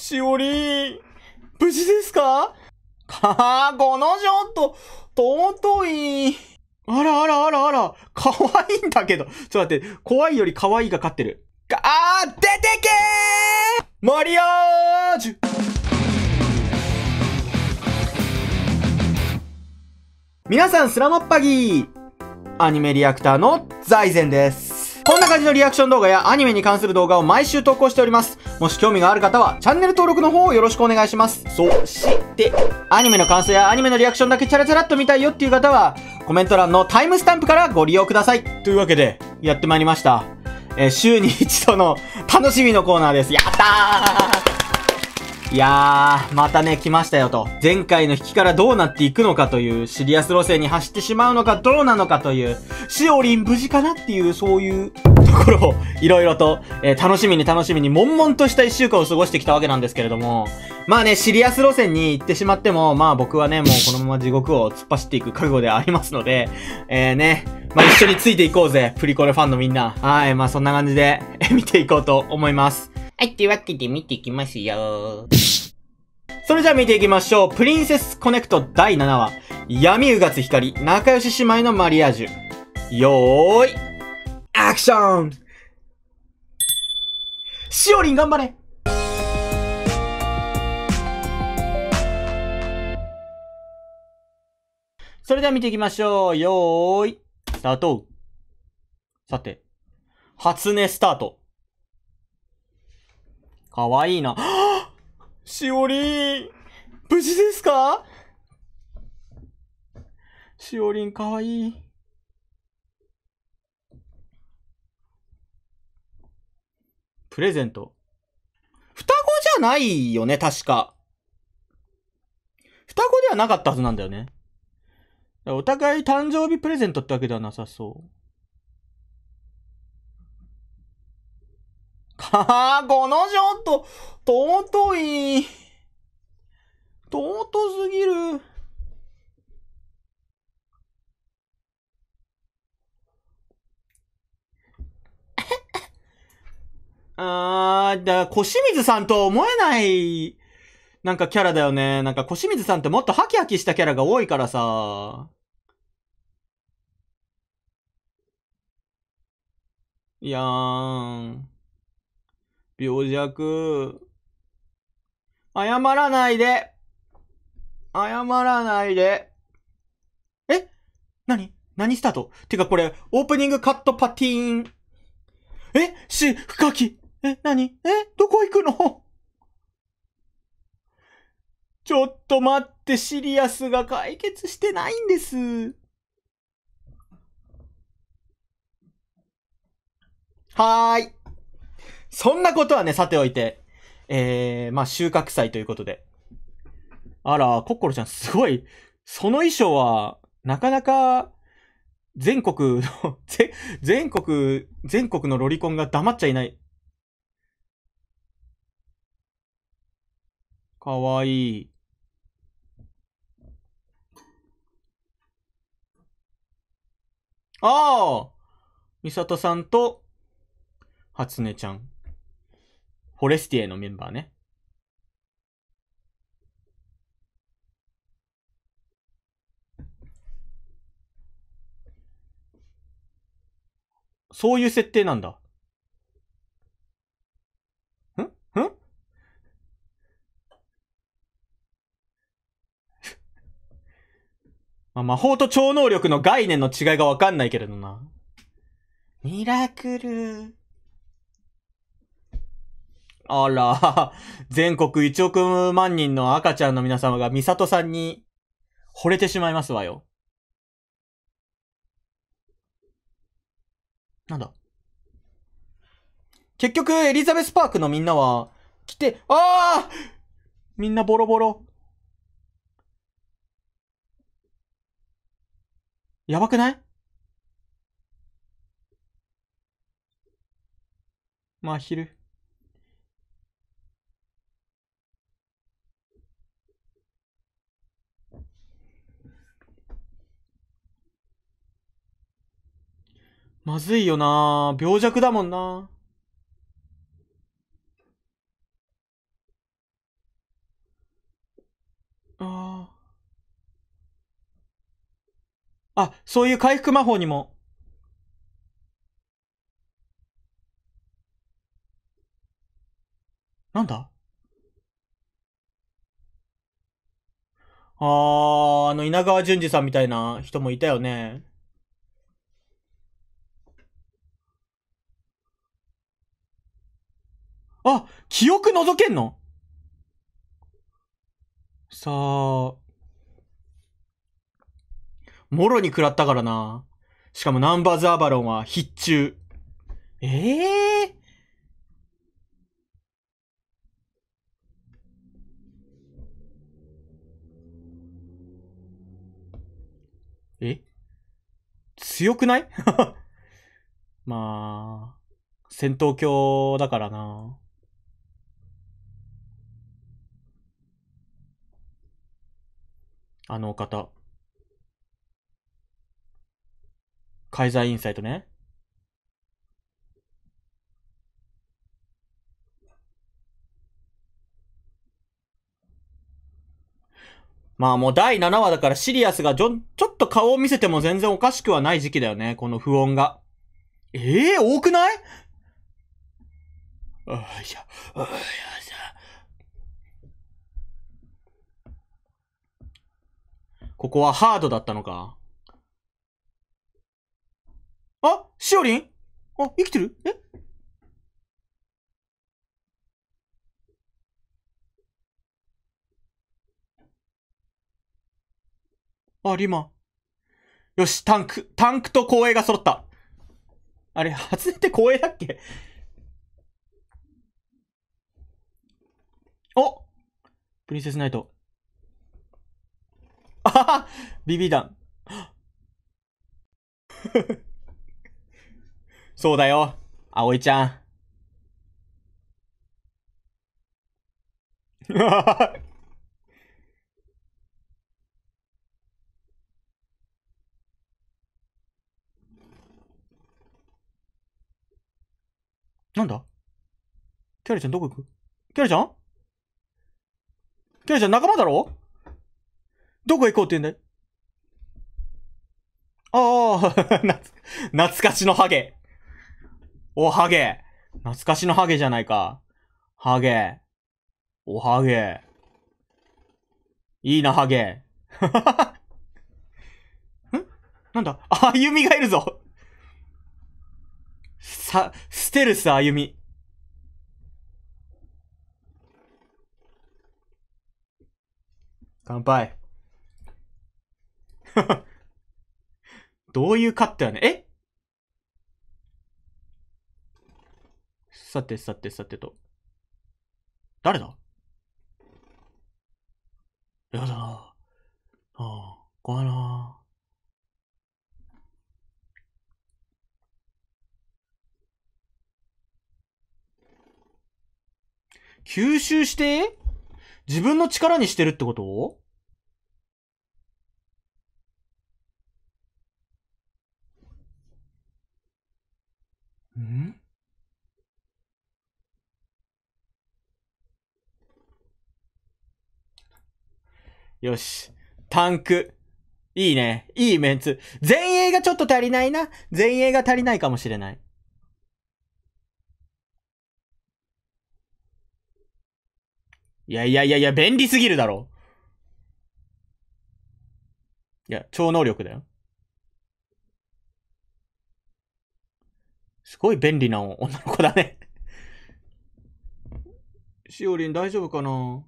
しおり、無事ですか？かー、このショット、尊い。あらあらあらあら、可愛いんだけど。ちょっと待って、怖いより可愛いが勝ってる。かあ、出てけーマリアージュ皆さん、スラマッパギーアニメリアクターの財前です。こんな感じのリアクション動画やアニメに関する動画を毎週投稿しております。もし興味がある方は、チャンネル登録の方をよろしくお願いします。そして、アニメの感想やアニメのリアクションだけチャラチャラっと見たいよっていう方は、コメント欄のタイムスタンプからご利用ください。というわけで、やってまいりました。えー週に一度の楽しみのコーナーです。やったーいやー、またね、来ましたよと。前回の引きからどうなっていくのかという、シリアス路線に走ってしまうのかどうなのかという、しおりん無事かなっていう、そういうところを、いろいろと、えー楽しみに楽しみに、悶々とした一週間を過ごしてきたわけなんですけれども、まあね、シリアス路線に行ってしまっても、まあ僕はね、もうこのまま地獄を突っ走っていく覚悟でありますので、えーね、まあ一緒についていこうぜ、プリコレファンのみんな。はい、まあそんな感じで、見ていこうと思います。はい、というわけで見ていきますよ。それじゃあ見ていきましょう。プリンセスコネクト第7話。闇うがつ光、仲良し姉妹のマリアージュ。よーい、アクションしおりん頑張れそれでは見ていきましょう。よーい、スタート。さて、初音スタート。かわいいな。しおりん、無事ですか？しおりんかわいい。プレゼント。双子じゃないよね、確か。双子ではなかったはずなんだよね。お互い誕生日プレゼントってわけではなさそう。かー、このショット、尊い。尊すぎる。あー、だ、小清水さんと思えない、なんかキャラだよね。なんか小清水さんってもっとハキハキしたキャラが多いからさ。いやーん。病弱。謝らないで。謝らないで。え？何？何スタート？てかこれ、オープニングカットパティーン。え？し、深き。え？何？え？どこ行くの？ちょっと待って、シリアスが解決してないんです。はーい。そんなことはね、さておいて。えー、まあ、収穫祭ということで。あら、コッコロちゃんすごい、その衣装は、なかなか、全国の、ぜ全国、全国のロリコンが黙っちゃいない。かわいい。ああみさとさんと、初音ちゃん。フォレスティエのメンバーね。そういう設定なんだ。ん？ん？まあ、魔法と超能力の概念の違いがわかんないけれどな。ミラクル。あら、全国1億万人の赤ちゃんの皆様がミサトさんに惚れてしまいますわよ。なんだ？結局、エリザベスパークのみんなは、来て、ああみんなボロボロ。やばくない？まあ、昼。まずいよな病弱だもんなああ。あ、そういう回復魔法にも。なんだ？あー、あの、稲川淳二さんみたいな人もいたよね。あ、記憶覗けんの？さあ。もろに食らったからな。しかもナンバーズアバロンは必中。ええー、え？強くない？まあ、戦闘狂だからな。あのお方。カイザーインサイトね。まあもう第7話だからシリアスがちょ、ちょっと顔を見せても全然おかしくはない時期だよね。この不穏が。ええー、多くない？あいや、あいや、ここはハードだったのか？あしおりん？あ、生きてる？え？あ、リマ。よし、タンク、タンクと光栄が揃った。あれ、外れて光栄だっけ？おプリンセスナイト。あははビビ弾。そうだよ。葵ちゃん。なんだ？キャリちゃんどこ行く？キャリちゃん？キャリちゃん仲間だろ？どこ行こうって言うんだいああ、懐かしのハゲ。お、ハゲ。懐かしのハゲじゃないか。ハゲ。お、ハゲ。いいな、ハゲ。ん？なんだ？あゆみがいるぞ。さ、ステルスあゆみ。乾杯。どういうカットやねえ？さてさてさてと。誰だ？やだな。ああ、怖いな。吸収して？自分の力にしてるってことんよし。タンク。いいね。いいメンツ。前衛がちょっと足りないな。前衛が足りないかもしれない。いやいやいやいや、便利すぎるだろ。いや、超能力だよ。すごい便利な女の子だねしおりん大丈夫かな？ん？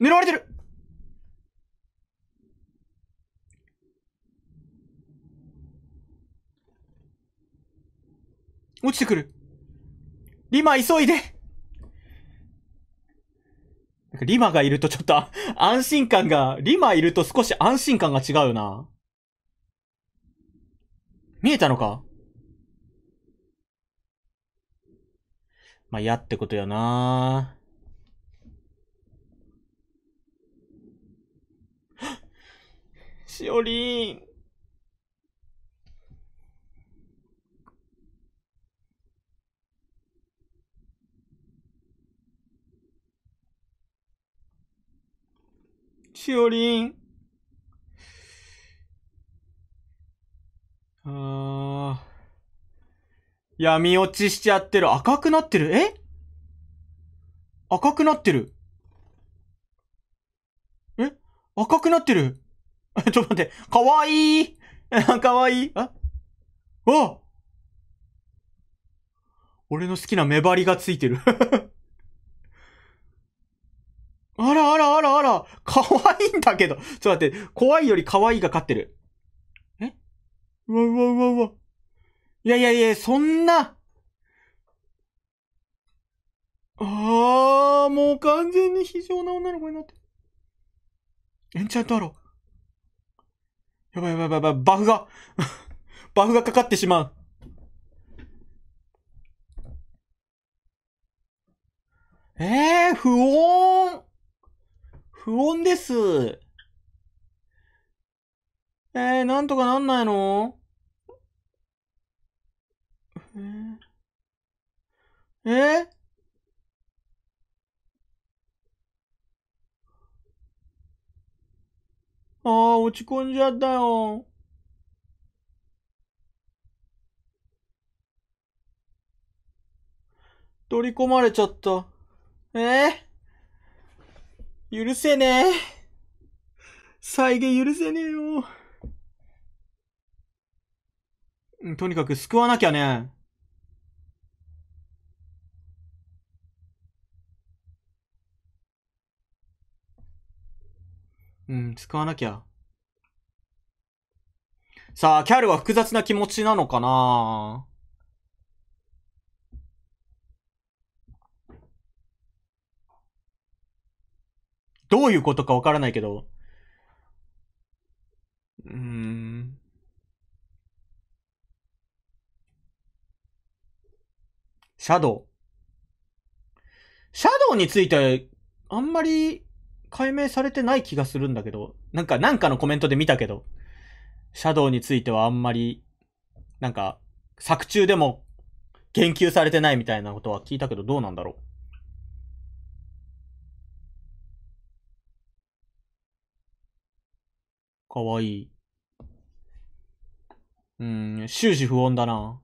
狙われてる落ちてくる。リマ急いで。リマがいるとちょっと安心感が、リマいると少し安心感が違うよな。見えたのか？まあ、嫌ってことよな しおりん。しおりん。あー。闇落ちしちゃってる。赤くなってる。え？赤くなってる。え？赤くなってる。ちょっと待って。かわいい。かわいい。あ？わ俺の好きな目張りがついてる。あらあらあらあら。かわいいんだけど。ちょっと待って。怖いより可愛いが勝ってる。え？うわうわうわうわ。いやいやいや、そんな。あー、もう完全に非常な女の子になってる。エンチャントアロー。やばいやばいやばい、バフが、バフがかかってしまう。えー、不穏不穏です。えー、なんとかなんないの？えー、え？ああ、落ち込んじゃったよ。取り込まれちゃった。え？えー、許せねえ。再現許せねえよ。とにかく救わなきゃね。うん、使わなきゃ。さあ、キャルは複雑な気持ちなのかな？どういうことかわからないけど。うーん。シャドウ。シャドウについて、あんまり解明されてない気がするんだけど、なんか、なんかのコメントで見たけど、シャドウについてはあんまり、なんか、作中でも言及されてないみたいなことは聞いたけど、どうなんだろう。かわいい。うん、終始不穏だな。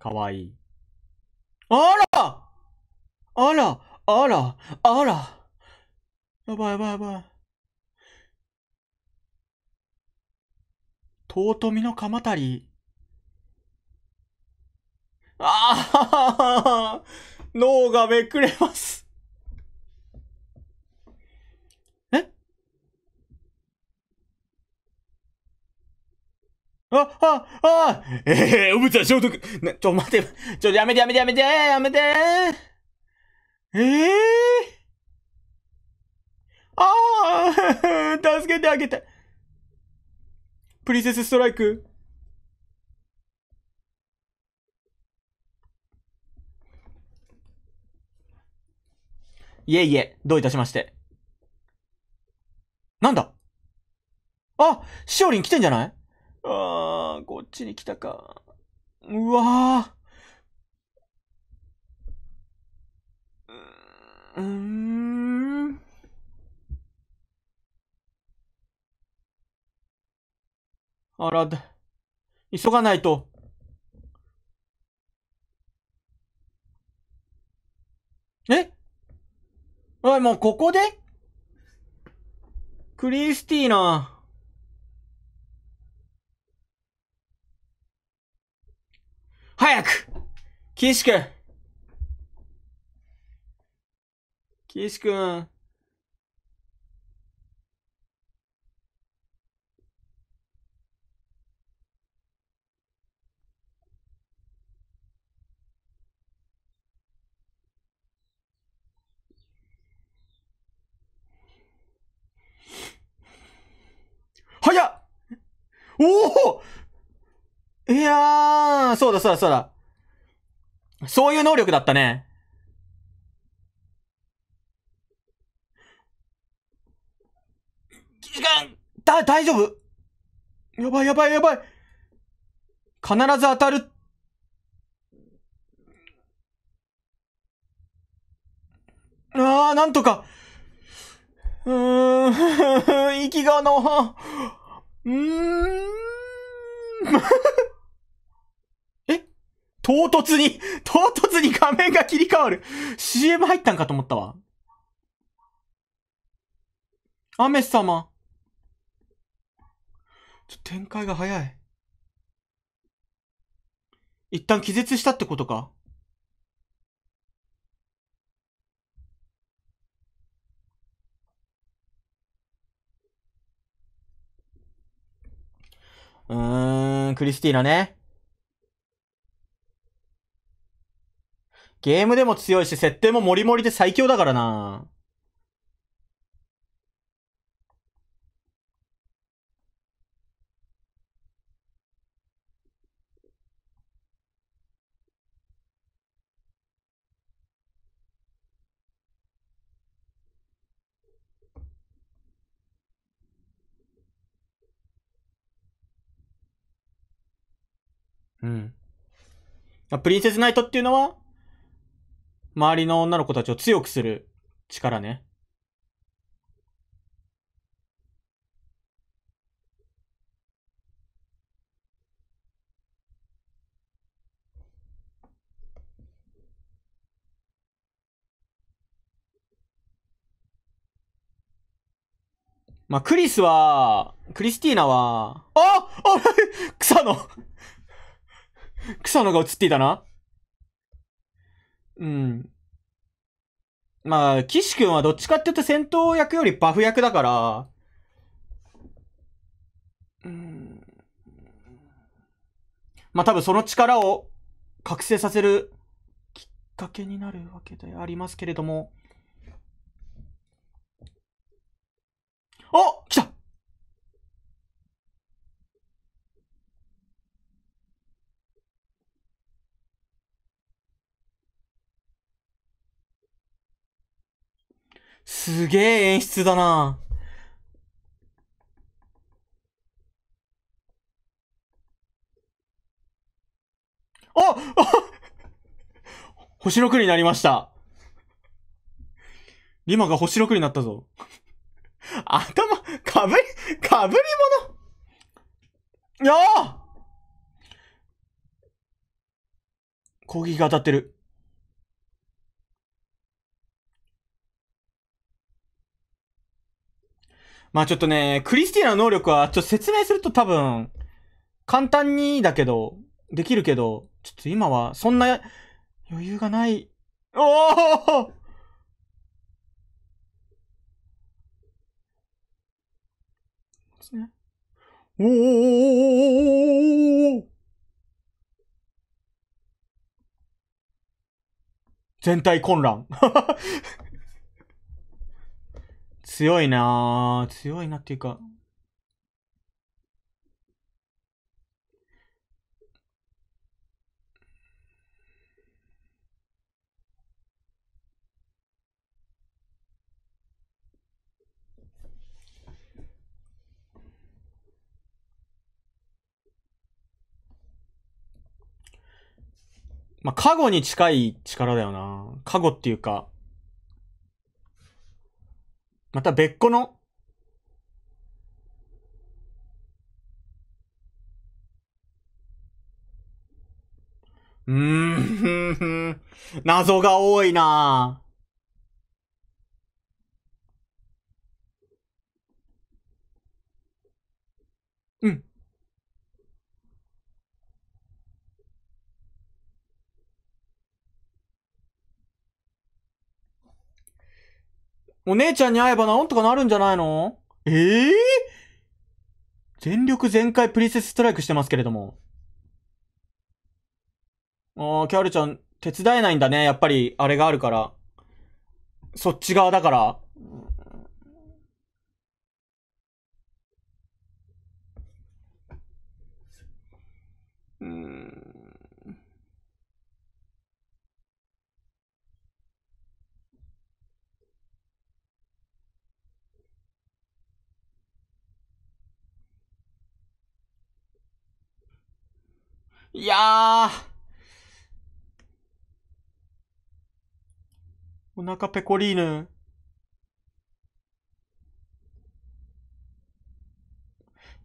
かわいい。あらあらあらあらやばいやばいやばい。尊みの鎌足り。ああ脳がめくれます。え？あ、あ、あ、ええー、おぶつは消毒。な、ちょ、待て、ちょ、やめてやめてやめて、やめて。ええー、ああ、助けてあげて。プリンセスストライク。いえいえ、どういたしまして。なんだ？あ、しおりん来てんじゃない？ああ、こっちに来たか。うわうーん。あら、だ、急がないと。え？おい、もうここで？クリスティーナ。早く！岸くん岸くん。早っおおいやー、そうだそうだそうだ。そういう能力だったね。時間、だ、大丈夫？やばいやばいやばい。必ず当たる。ああ、なんとか。うーん、息がの、うーん。え？唐突に、唐突に画面が切り替わる。CM 入ったんかと思ったわ。アメ様。ちょ、展開が早い。一旦気絶したってことか？うーん、クリスティーナね。ゲームでも強いし、設定もモリモリで最強だからな。うん。プリンセスナイトっていうのは、周りの女の子たちを強くする力ね。まあ、クリスは、クリスティーナは、ああ草野草野が映っていたな。うん。まあ、岸君はどっちかって言うと戦闘役よりバフ役だから、うん。まあ多分その力を覚醒させるきっかけになるわけでありますけれども。お来たすげえ演出だな。ああ 星6になりました。リマが星6になったぞ。頭、かぶり、かぶり物？いやあ攻撃が当たってる。まあちょっとね、クリスティーナの能力は、ちょっと説明すると多分、簡単にだけど、できるけど、ちょっと今は、そんな余裕がない。おおですね。おお全体混乱。強いな。強いなっていうか。まあ、加護に近い力だよな。加護っていうか、また別個の、うーん、謎が多いな。ぁん。お姉ちゃんに会えばなんとかなるんじゃないの？ええ全力全開プリンセスストライクしてますけれども。ああ、キャルちゃん、手伝えないんだね。やっぱり、あれがあるから。そっち側だから。いやー。お腹ペコリーヌ。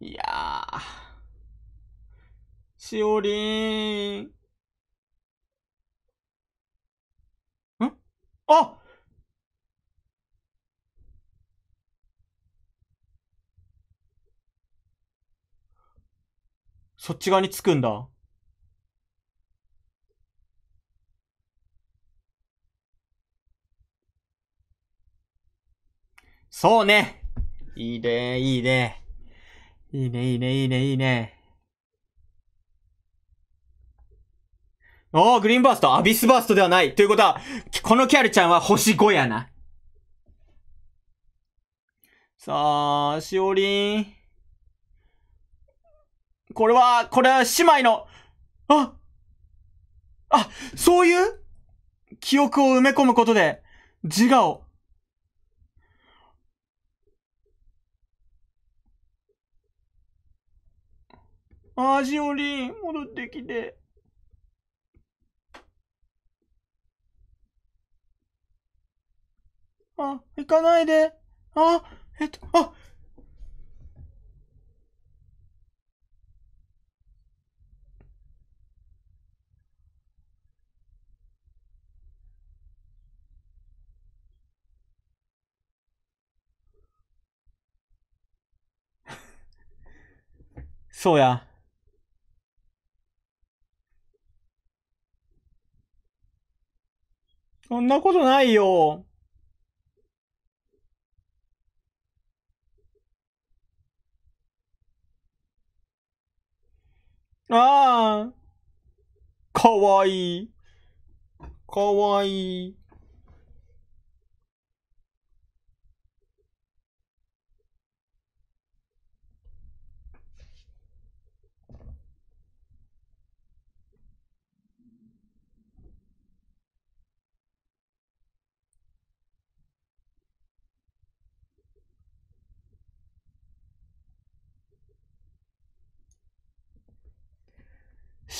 いやー。しおりーん。ん？あそっち側につくんだ。そうね。いいね、いいね。いいね、いいね、いいね、いいね。おー、グリーンバースト、アビスバーストではない。ということは、このキャルちゃんは星5やな。さあ、しおりん。これは、これは姉妹の、ああ、そういう？記憶を埋め込むことで自我を。あー、しおりん、戻ってきて。あ、行かないで。あ、えっと、あ、そうや。そんなことないよ。ああ。かわいい。かわいい。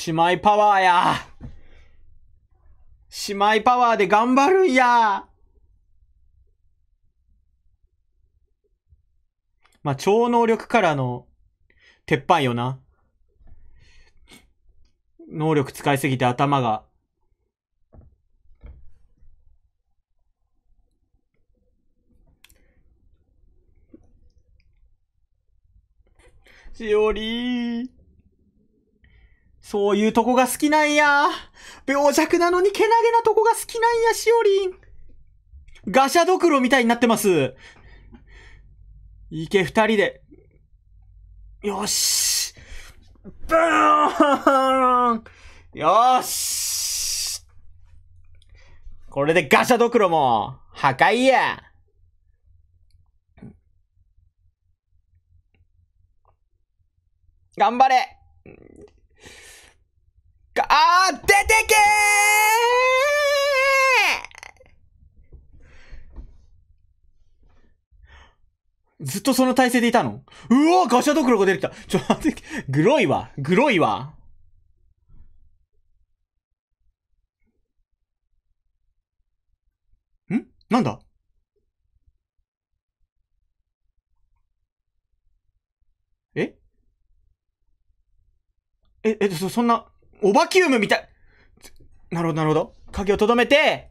姉妹パワーや。姉妹パワーで頑張るんや。まあ、超能力からの鉄板よな。能力使いすぎて頭が。しおりー。そういうとこが好きなんや。病弱なのにけなげなとこが好きなんや、しおりん。ガシャドクロみたいになってます。いけ二人で。よし。ブーンよし。これでガシャドクロも破壊や。頑張れあー出てけーずっとその体勢でいたの？うわガシャドクロが出てきた。ちょ、待って、グロいわ。グロいわ。ん？なんだ？え？え、え、そ、そんな、オバキュームみたい。なるほど、なるほど。鍵をとどめて、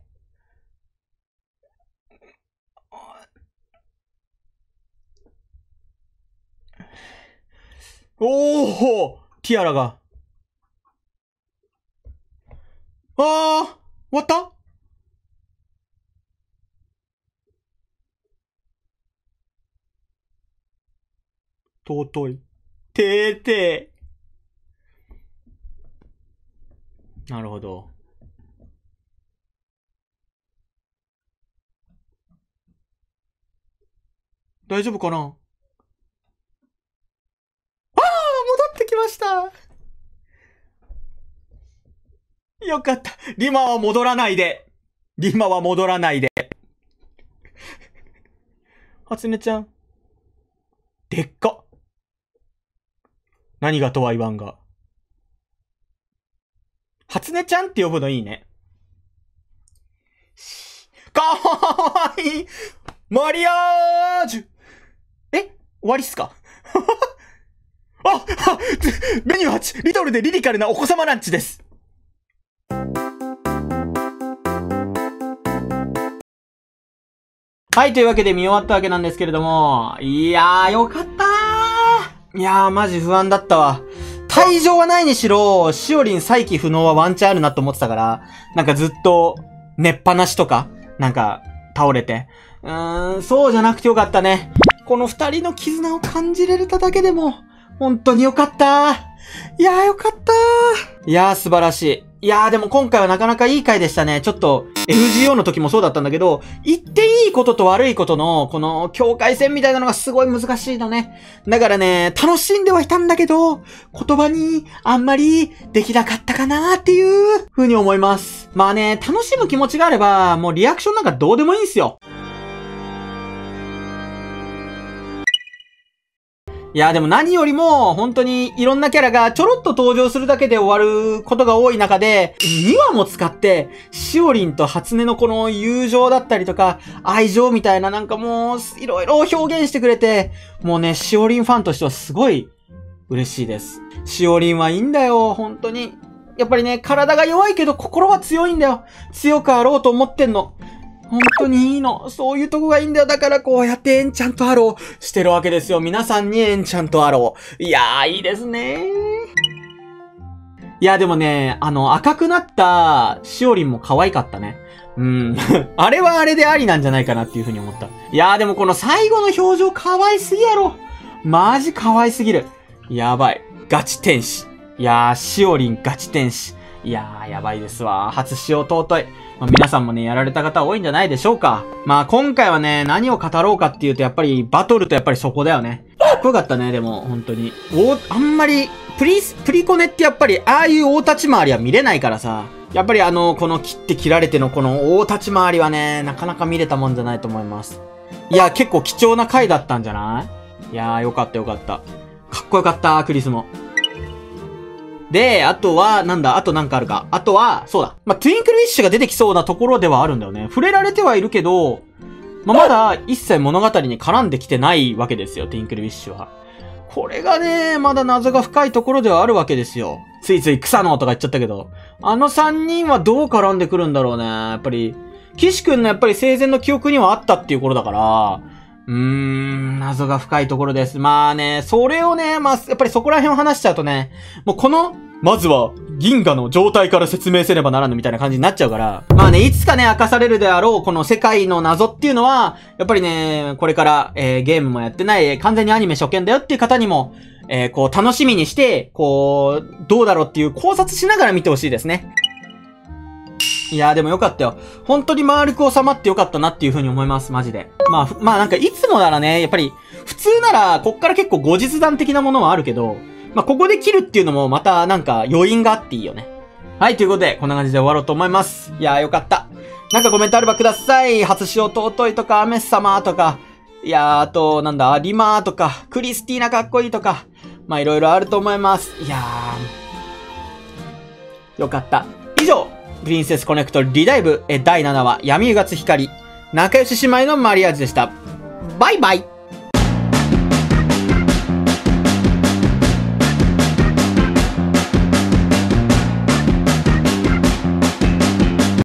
おおティアラが。ああ終わった？尊い。てーてー。なるほど。大丈夫かな？ああ戻ってきましたよかった。リマは戻らないで。リマは戻らないで。初音ちゃん。でっか。何がとは言わんが。初音ちゃんって呼ぶのいいね。かわいい。マリアージュ。え？終わりっすか？ああメニュー8リトルでリリカルなお子様ランチです。はい、というわけで見終わったわけなんですけれども、いやー、よかったー。いやー、マジ不安だったわ。会場はないにしろ、しおりん再起不能はワンチャンあるなと思ってたから、なんかずっと、寝っぱなしとか、なんか、倒れて。うーん、そうじゃなくてよかったね。この二人の絆を感じれただけでも、本当によかったいやーよかったいやー素晴らしい。いやーでも今回はなかなかいい回でしたね。ちょっと FGO の時もそうだったんだけど、言っていいことと悪いことの、この境界線みたいなのがすごい難しいのね。だからね、楽しんではいたんだけど、言葉にあんまりできなかったかなーっていう風に思います。まあね、楽しむ気持ちがあれば、もうリアクションなんかどうでもいいんすよ。いや、でも何よりも、本当にいろんなキャラがちょろっと登場するだけで終わることが多い中で、2話も使って、しおりんと初音のこの友情だったりとか、愛情みたいななんかもう、いろいろ表現してくれて、もうね、しおりんファンとしてはすごい嬉しいです。しおりんはいいんだよ、本当に。やっぱりね、体が弱いけど心は強いんだよ。強くあろうと思ってんの。本当にいいの。そういうとこがいいんだよ。だからこうやってエンチャントアローしてるわけですよ。皆さんにエンチャントアロー。いやー、いいですねいや、でもね、あの、赤くなったしおりんも可愛かったね。うん。あれはあれでありなんじゃないかなっていうふうに思った。いやーでもこの最後の表情可愛すぎやろ。マジ可愛すぎる。やばい。ガチ天使。いやー、しおりんガチ天使。いやー、やばいですわ。初使用尊い。まあ、皆さんもね、やられた方多いんじゃないでしょうか。まあ今回はね、何を語ろうかっていうと、やっぱりバトルとやっぱりそこだよね。かっこよかったね、でも、本当に。お、あんまり、プリス、プリコネってやっぱり、ああいう大立ち回りは見れないからさ。やっぱりあの、この切って切られてのこの大立ち回りはね、なかなか見れたもんじゃないと思います。いや、結構貴重な回だったんじゃない？いやー、よかったよかった。かっこよかった、クリスも。で、あとは、なんだ、あとなんかあるか。あとは、そうだ。まあ、トゥインクルウィッシュが出てきそうなところではあるんだよね。触れられてはいるけど、まあ、まだ一切物語に絡んできてないわけですよ、トゥインクルウィッシュは。これがね、まだ謎が深いところではあるわけですよ。ついつい草野とか言っちゃったけど。あの三人はどう絡んでくるんだろうね。やっぱり、岸くんのやっぱり生前の記憶にはあったっていう頃だから、うーん、謎が深いところです。まあね、それをね、まあ、やっぱりそこら辺を話しちゃうとね、もうこの、まずは、銀河の状態から説明せねばならぬみたいな感じになっちゃうから、まあね、いつかね、明かされるであろう、この世界の謎っていうのは、やっぱりね、これから、えー、ゲームもやってない、完全にアニメ初見だよっていう方にも、えー、こう、楽しみにして、こう、どうだろうっていう考察しながら見てほしいですね。いやーでもよかったよ。本当に丸く収まってよかったなっていう風に思います、マジで。まあ、まあなんかいつもならね、やっぱり、普通なら、こっから結構後日談的なものはあるけど、まあここで切るっていうのもまたなんか余韻があっていいよね。はい、ということで、こんな感じで終わろうと思います。いやーよかった。なんかコメントあればください。初潮尊いとか、アメス様とか、いやー、あと、なんだ、リマーとか、クリスティーナかっこいいとか、まあいろいろあると思います。いやー、よかった。以上、プリンセスコネクトリダイブ第7話闇うがつ光仲良し姉妹のマリアージュでした。バイバイ